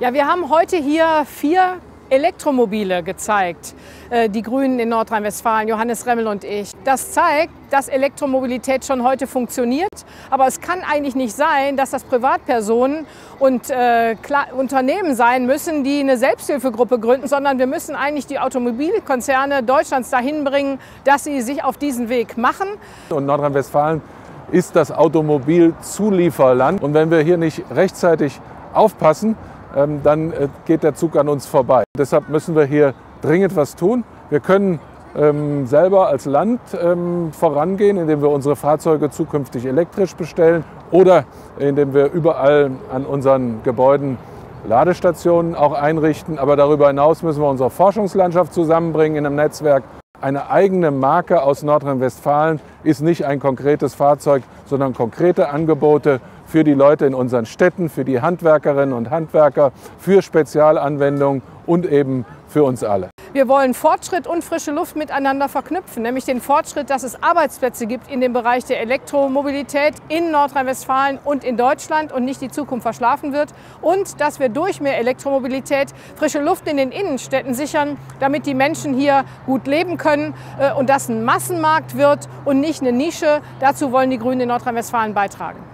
Ja, wir haben heute hier vier Elektromobile gezeigt, äh, die Grünen in Nordrhein-Westfalen, Johannes Remmel und ich. Das zeigt, dass Elektromobilität schon heute funktioniert, aber es kann eigentlich nicht sein, dass das Privatpersonen und äh, Unternehmen sein müssen, die eine Selbsthilfegruppe gründen, sondern wir müssen eigentlich die Automobilkonzerne Deutschlands dahin bringen, dass sie sich auf diesen Weg machen. Und Nordrhein-Westfalen ist das Automobilzulieferland. Und wenn wir hier nicht rechtzeitig aufpassen, dann äh, geht der Zug an uns vorbei. Deshalb müssen wir hier dringend was tun. Wir können ähm, selber als Land ähm, vorangehen, indem wir unsere Fahrzeuge zukünftig elektrisch bestellen oder indem wir überall an unseren Gebäuden Ladestationen auch einrichten. Aber darüber hinaus müssen wir unsere Forschungslandschaft zusammenbringen in einem Netzwerk. Eine eigene Marke aus Nordrhein-Westfalen ist nicht ein konkretes Fahrzeug, sondern konkrete Angebote für die Leute in unseren Städten, für die Handwerkerinnen und Handwerker, für Spezialanwendungen und eben für uns alle. Wir wollen Fortschritt und frische Luft miteinander verknüpfen, nämlich den Fortschritt, dass es Arbeitsplätze gibt in dem Bereich der Elektromobilität in Nordrhein-Westfalen und in Deutschland und nicht die Zukunft verschlafen wird und dass wir durch mehr Elektromobilität frische Luft in den Innenstädten sichern, damit die Menschen hier gut leben können äh, und das ein Massenmarkt wird und nicht eine Nische. Dazu wollen die Grünen in Nordrhein-Westfalen beitragen.